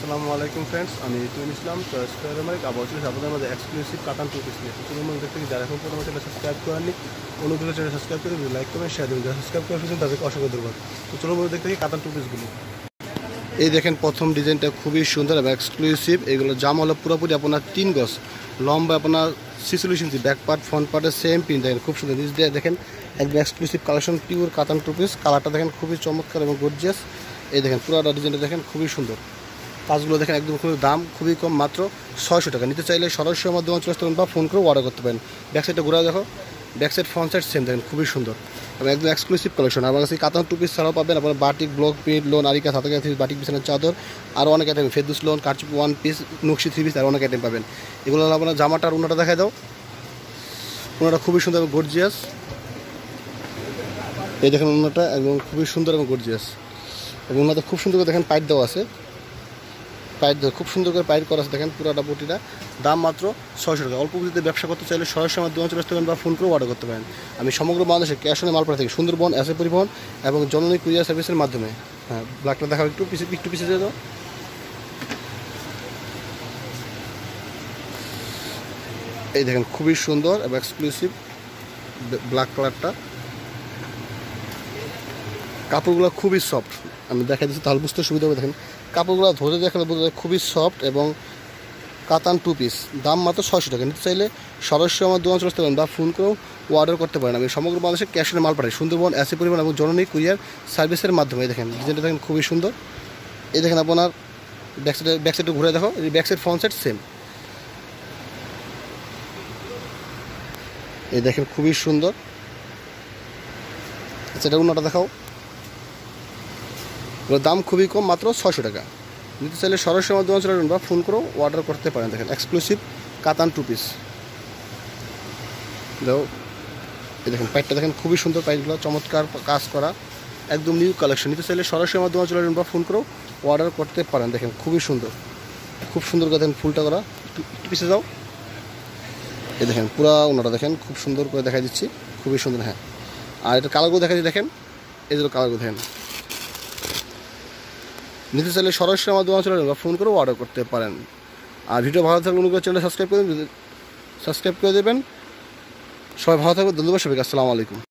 আসসালামু আলাইকুম ফ্রেন্ডস আমি তুইন ইসলাম চয়েস ফেয়ারমাইক আবার চলে আপনাদের মধ্যে এক্সক্লুসিভ কাতান টু পিস নিয়ে। প্রথম মধ্যে থেকে, যারা এখন প্রথমে চ্যানেল সাবস্ক্রাইব করেননি, অনুগ্রহ চ্যানেল সাবস্ক্রাইব করে লাইক করবেন শেয়ার দেবেন। যারা সাবস্ক্রাইব করে ফেলেছেন তাদেরকে অসংখ্য ধন্যবাদ। তো চলো মধ্যে দেখতে কাতান টু এই দেখেন, প্রথম ডিজাইনটা খুবই সুন্দর এবং এক্সক্লুসিভ এগুলো জাম হলো পুরোপুরি আপনার তিন গজ। লম্বা আপনার সিসুলেশন ব্যাক পার্ট ফ্রন্ট পার্টের সেম প্রিন্ট দেখেন, খুব সুন্দর। নিচ দিয়ে দেখেন, একদম এক্সক্লুসিভ কালেকশন পিওর কাতান টু পিস কালারটা দেখেন খুবই চমৎকার এবং গর্জিয়াস এই দেখেন, পুরোটা ডিজাইনটা দেখেন খুবই সুন্দর। কাজগুলো দেখেন একদম খুবই দাম, খুবই কম মাত্র ছয়শো টাকা। নিতে চাইলে সরাসরি দোকান চলে আসতে পারেন বা ফোন করে অর্ডার করতে পারেন। ব্যাক সাইডটা ঘুরে দেখো back side front side same দেখেন, খুবই সুন্দর। এবং একদম এক্সক্লুসিভ কালেকশন আমার কাছে কাতান টু পিস ছাড়াও পাবেন আপনার বাটিক ব্লক প্রিন্ট লোন আরিকা হাতে কাছে বাটিক বিছানার চাদর আরও অনেক আইটেম ফেদুস লোন কারচুপ ওয়ান পিস নকশি থ্রি পিস আর অনেক আইটেম পাবেন। এগুলো আপনার জামাটার উনাটা দেখা দাও। উনাটা খুবই সুন্দর এবং গর্জিয়াস এই দেখেন উনাটা একদম খুবই সুন্দর এবং গর্জিয়াস এবং ওনাতে খুব সুন্দর করে দেখেন পাইট দেওয়া আছে। দেওয়া খুব সুন্দর করে পাইট করা আছে দেখেন পুরোটা বটিটা। দাম মাত্র ছয়শো টাকা। অল্প পুঁজিতে ব্যবসা করতে চাইলে সরাসরি আমার দোকান চলে আসতে পারেন বা ফোন করে অর্ডার করতে পারেন। আমি সমগ্র বাংলাদেশে ক্যাশ অনে মালপাড়া থেকে। সুন্দরবন এসে পরিবহন এবং জননী কুরিয়ার সার্ভিসের মাধ্যমে। হ্যাঁ ব্ল্যাকটা দেখাও একটু পিছিয়ে একটু পিছিয়ে দাও। এই দেখেন, খুবই সুন্দর এবং এক্সক্লুসিভ ব্ল্যাক কালারটা কাপড়গুলো খুবই সফট আমি দেখা দিচ্ছি, তাহলে বুঝতে সুবিধা হবে। দেখেন, কাপড়গুলো ধরে দেখালে বোঝা যায় খুবই সফট এবং কাতান টু পিস দাম মাত্র ছয়শো টাকা। নিতে চাইলে সরাসরি আমার দোকান চলে পারেন বা ফোন করেও অর্ডার করতে পারেন। আমি সমগ্র বাংলাদেশে ক্যাশ মাল পাঠাই। সুন্দরবন, এসি পরিমাণ এবং জননী কুরিয়ার সার্ভিসের মাধ্যমে দেখেন। ডিজাইনটা দেখেন খুবই সুন্দর। এই দেখেন আপনার ব্যাক সাইডে ব্যাক সাইডে ঘুরে দেখো, এই back side front side same এই দেখেন খুবই সুন্দর। আচ্ছা এটা অন্যটা দেখাও। দাম খুবই কম, মাত্র ছয়শো টাকা। নিতে চাইলে সরাসরি দোকান চলে আসবেন বা ফোন করেও অর্ডার করতে পারেন। দেখেন এক্সক্লুসিভ কাতান টু পিস দেখো, এই দেখেন পাইটটা দেখেন, খুবই সুন্দর পাইটগুলো চমৎকার কাজ করা, একদম নিউ কালেকশন নিতে চাইলে সরাসরি দোকান চলে আসবেন বা ফোন করেও অর্ডার করতে পারেন। দেখেন, খুবই সুন্দর। খুব সুন্দর করে দেখেন ফুলটা করা। একটু পিছিয়ে যাও। এই দেখেন, পুরা ওনারা দেখেন, খুব সুন্দর করে দেখা দিচ্ছি। খুবই সুন্দর হ্যাঁ। আর এটা কালারগুলো দেখা দিচ্ছি দেখেন। এই কালারগুলো, দেখেন। নিতে চাইলে সরাসরি আমার দোকান চলে বা ফোন করেও অর্ডার করতে পারেন। আর ভিডিও ভালো থাকলে অনুগ্রহ চ্যানেল সাবস্ক্রাইব করে সাবস্ক্রাইব করে দেবেন। সবাই ভালো থাকবে ধন্যবাদ সবাইকে, আসসালামু আলাইকুম।